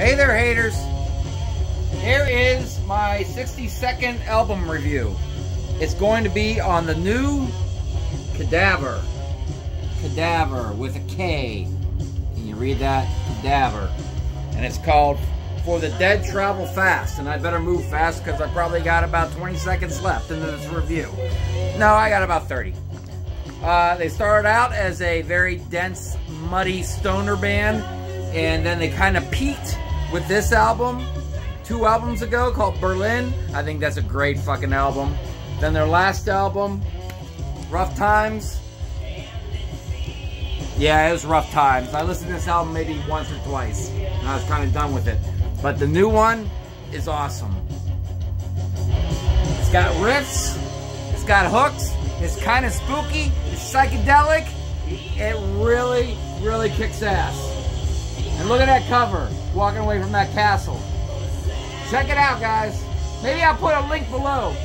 Hey there, haters. Here is my 60 second album review. It's going to be on the new Kadavar. Cadaver with a K. Can you read that? Kadavar. And it's called For the Dead Travel Fast. And I better move fast because I probably got about 20 seconds left into this review. No, I got about 30. Uh, they started out as a very dense, muddy stoner band, and then they kind of peaked with this album two albums ago called Berlin. I think that's a great fucking album. Then their last album, Rough Times. Yeah, it was Rough Times. I listened to this album maybe once or twice, and I was kind of done with it. But the new one is awesome. It's got riffs, it's got hooks, it's kind of spooky, it's psychedelic. It really, really kicks ass. And look at that cover, walking away from that castle. Check it out, guys. Maybe I'll put a link below.